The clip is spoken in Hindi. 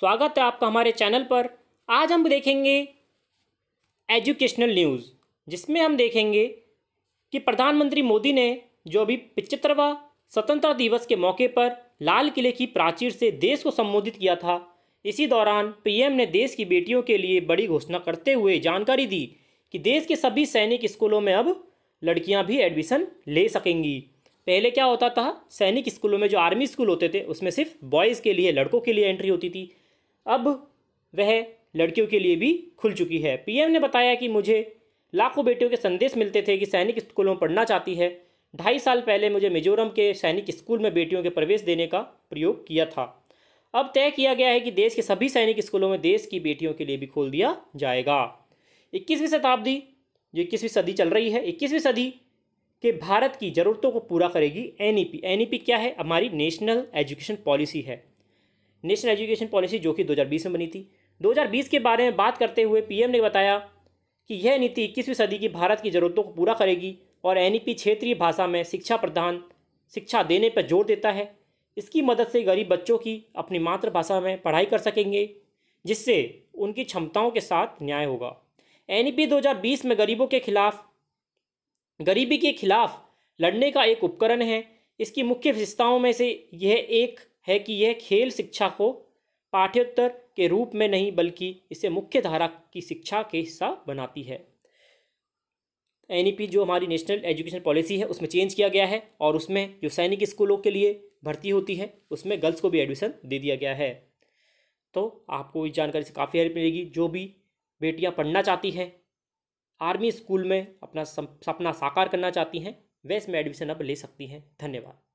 स्वागत है आपका हमारे चैनल पर। आज हम देखेंगे एजुकेशनल न्यूज़, जिसमें हम देखेंगे कि प्रधानमंत्री मोदी ने जो अभी पिचहत्तरवा स्वतंत्रता दिवस के मौके पर लाल किले की प्राचीर से देश को संबोधित किया था, इसी दौरान पीएम ने देश की बेटियों के लिए बड़ी घोषणा करते हुए जानकारी दी कि देश के सभी सैनिक स्कूलों में अब लड़कियाँ भी एडमिशन ले सकेंगी। पहले क्या होता था? सैनिक स्कूलों में जो आर्मी स्कूल होते थे, उसमें सिर्फ़ बॉयज़ के लिए, लड़कों के लिए एंट्री होती थी। अब वह लड़कियों के लिए भी खुल चुकी है। पीएम ने बताया कि मुझे लाखों बेटियों के संदेश मिलते थे कि सैनिक स्कूलों में पढ़ना चाहती है। ढाई साल पहले मुझे मिजोरम के सैनिक स्कूल में बेटियों के प्रवेश देने का प्रयोग किया था। अब तय किया गया है कि देश के सभी सैनिक स्कूलों में देश की बेटियों के लिए भी खोल दिया जाएगा। इक्कीसवीं शताब्दी जो इक्कीसवीं सदी चल रही है। इक्कीसवीं सदी के भारत की ज़रूरतों को पूरा करेगी एन ई क्या है? हमारी नेशनल एजुकेशन पॉलिसी है। नेशनल एजुकेशन पॉलिसी जो कि 2020 में बनी थी। 2020 के बारे में बात करते हुए पीएम ने बताया कि यह नीति इक्कीसवीं सदी की भारत की ज़रूरतों को पूरा करेगी और एनईपी क्षेत्रीय भाषा में शिक्षा प्रदान, शिक्षा देने पर ज़ोर देता है। इसकी मदद से गरीब बच्चों की अपनी मातृभाषा में पढ़ाई कर सकेंगे, जिससे उनकी क्षमताओं के साथ न्याय होगा। एन ई में गरीबों के खिलाफ, गरीबी के खिलाफ लड़ने का एक उपकरण है। इसकी मुख्य विशेषताओं में से यह एक है कि यह खेल शिक्षा को पाठ्योत्तर के रूप में नहीं, बल्कि इसे मुख्य धारा की शिक्षा के हिस्सा बनाती है। एनईपी जो हमारी नेशनल एजुकेशन पॉलिसी है, उसमें चेंज किया गया है और उसमें जो सैनिक स्कूलों के लिए भर्ती होती है, उसमें गर्ल्स को भी एडमिशन दे दिया गया है। तो आपको इस जानकारी से काफ़ी हेल्प मिलेगी। जो भी बेटियाँ पढ़ना चाहती हैं, आर्मी स्कूल में अपना सपना साकार करना चाहती हैं वे इसमें एडमिशन अब ले सकती हैं। धन्यवाद।